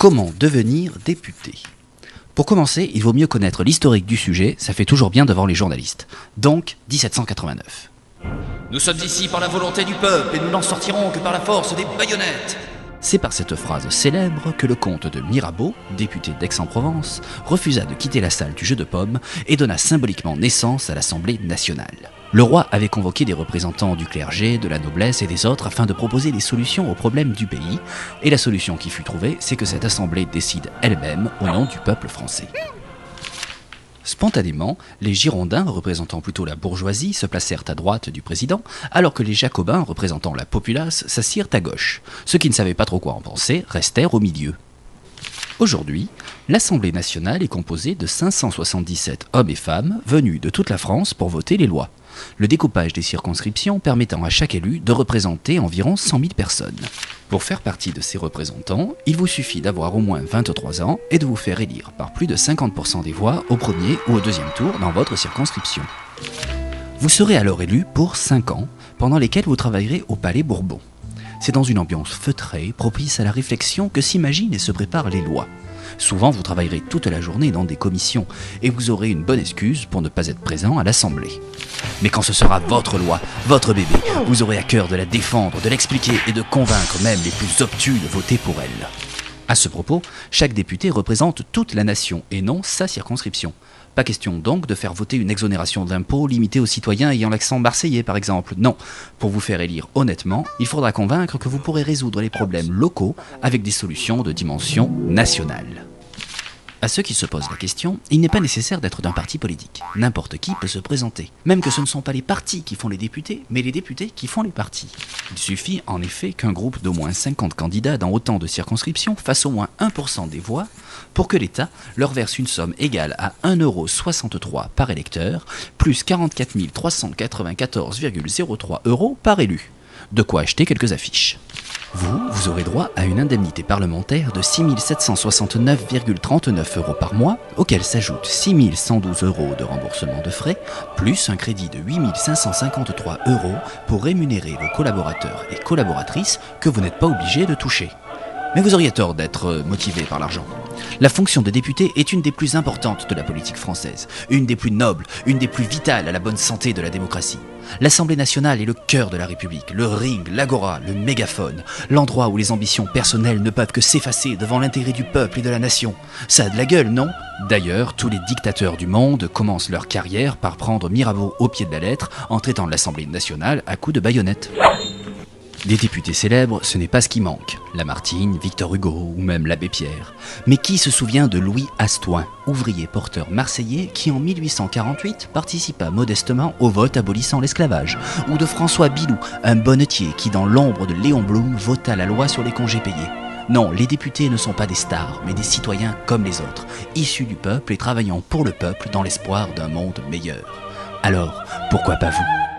Comment devenir député? Pour commencer, il vaut mieux connaître l'historique du sujet, ça fait toujours bien devant les journalistes. Donc, 1789. Nous sommes ici par la volonté du peuple et nous n'en sortirons que par la force des baïonnettes. C'est par cette phrase célèbre que le comte de Mirabeau, député d'Aix-en-Provence, refusa de quitter la salle du jeu de pommes et donna symboliquement naissance à l'Assemblée nationale. Le roi avait convoqué des représentants du clergé, de la noblesse et des autres afin de proposer des solutions aux problèmes du pays, et la solution qui fut trouvée, c'est que cette assemblée décide elle-même au nom du peuple français. Spontanément, les Girondins, représentant plutôt la bourgeoisie, se placèrent à droite du président, alors que les Jacobins, représentant la populace, s'assirent à gauche. Ceux qui ne savaient pas trop quoi en penser restèrent au milieu. Aujourd'hui, l'Assemblée nationale est composée de 577 hommes et femmes venus de toute la France pour voter les lois. Le découpage des circonscriptions permettant à chaque élu de représenter environ 100 000 personnes. Pour faire partie de ces représentants, il vous suffit d'avoir au moins 23 ans et de vous faire élire par plus de 50% des voix au premier ou au deuxième tour dans votre circonscription. Vous serez alors élu pour 5 ans, pendant lesquels vous travaillerez au Palais Bourbon. C'est dans une ambiance feutrée, propice à la réflexion, que s'imaginent et se préparent les lois. Souvent, vous travaillerez toute la journée dans des commissions et vous aurez une bonne excuse pour ne pas être présent à l'Assemblée. Mais quand ce sera votre loi, votre bébé, vous aurez à cœur de la défendre, de l'expliquer et de convaincre même les plus obtus de voter pour elle. À ce propos, chaque député représente toute la nation et non sa circonscription. Pas question donc de faire voter une exonération d'impôts limitée aux citoyens ayant l'accent marseillais par exemple. Non, pour vous faire élire honnêtement, il faudra convaincre que vous pourrez résoudre les problèmes locaux avec des solutions de dimension nationale. À ceux qui se posent la question, il n'est pas nécessaire d'être d'un parti politique. N'importe qui peut se présenter. Même que ce ne sont pas les partis qui font les députés, mais les députés qui font les partis. Il suffit en effet qu'un groupe d'au moins 50 candidats dans autant de circonscriptions fasse au moins 1% des voix pour que l'État leur verse une somme égale à 1,63€ par électeur, plus 44 394,03 euros par élu. De quoi acheter quelques affiches. Vous, vous aurez droit à une indemnité parlementaire de 6 769,39 euros par mois, auquel s'ajoutent 6 112 euros de remboursement de frais, plus un crédit de 8 553 euros pour rémunérer vos collaborateurs et collaboratrices que vous n'êtes pas obligé de toucher. Mais vous auriez tort d'être motivé par l'argent. La fonction de député est une des plus importantes de la politique française, une des plus nobles, une des plus vitales à la bonne santé de la démocratie. L'Assemblée nationale est le cœur de la République, le ring, l'agora, le mégaphone, l'endroit où les ambitions personnelles ne peuvent que s'effacer devant l'intérêt du peuple et de la nation. Ça a de la gueule, non? D'ailleurs, tous les dictateurs du monde commencent leur carrière par prendre Mirabeau au pied de la lettre en traitant l'Assemblée nationale à coups de baïonnette. Des députés célèbres, ce n'est pas ce qui manque. Lamartine, Victor Hugo ou même l'abbé Pierre. Mais qui se souvient de Louis Astoin, ouvrier porteur marseillais qui en 1848 participa modestement au vote abolissant l'esclavage Ou de François Bilou, un bonnetier qui dans l'ombre de Léon Blum vota la loi sur les congés payés non, les députés ne sont pas des stars, mais des citoyens comme les autres, issus du peuple et travaillant pour le peuple dans l'espoir d'un monde meilleur. Alors, pourquoi pas vous?